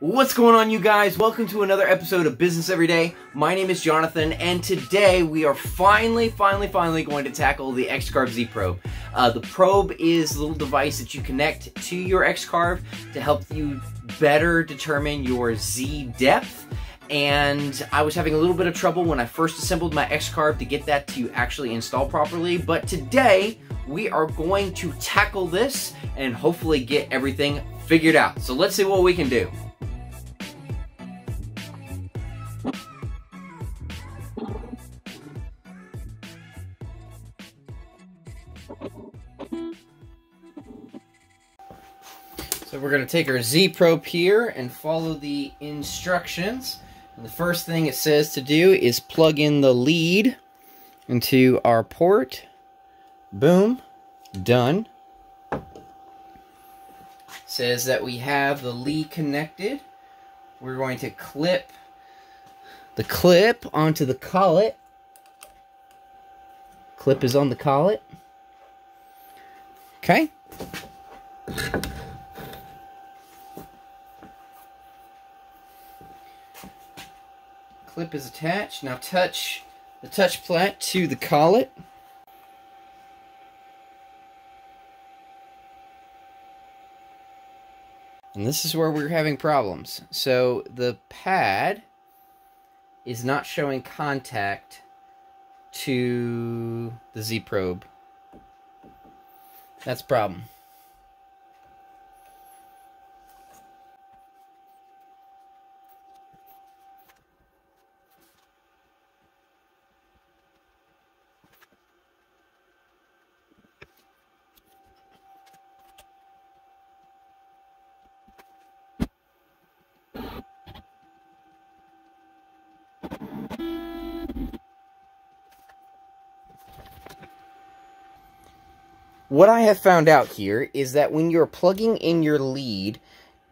What's going on, you guys? Welcome to another episode of Business Everyday. My name is Jonathan, and today we are finally, finally, finally going to tackle the X-Carve Z Probe. Uh, the probe is a little device that you connect to your X-Carve to help you better determine your Z depth. And I was having a little bit of trouble when I first assembled my X-Carve to get that to actually install properly. But today, we are going to tackle this and hopefully get everything figured out. So let's see what we can do. So we're going to take our Z probe here and follow the instructions. And the first thing it says to do is plug in the lead into our port. Boom. Done. says that we have the lead connected. We're going to clip the clip onto the collet. Clip is on the collet. Okay. Clip is attached. Now touch the touch plant to the collet. And this is where we're having problems. So the pad is not showing contact to the Z probe. That's problem. What I have found out here is that when you're plugging in your lead,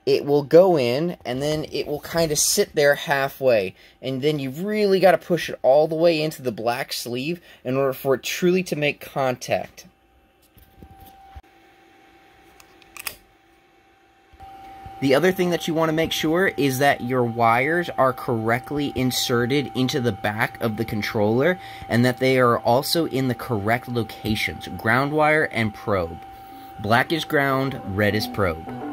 it will go in and then it will kind of sit there halfway. And then you've really got to push it all the way into the black sleeve in order for it truly to make contact. The other thing that you want to make sure is that your wires are correctly inserted into the back of the controller and that they are also in the correct locations, ground wire and probe. Black is ground, red is probe.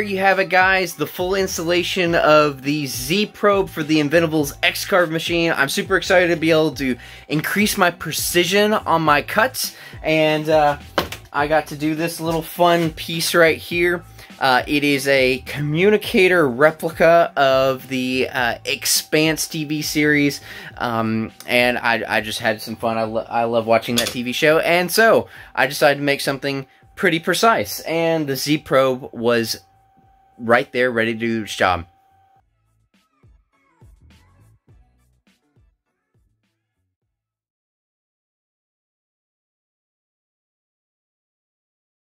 You have it, guys. The full installation of the Z Probe for the Inventables X-Carve machine. I'm super excited to be able to increase my precision on my cuts. And uh, I got to do this little fun piece right here. Uh, it is a communicator replica of the uh, Expanse TV series, um, and I, I, just had some fun. I, lo I love watching that TV show, and so I decided to make something pretty precise, and the Z Probe was right there ready to do its job.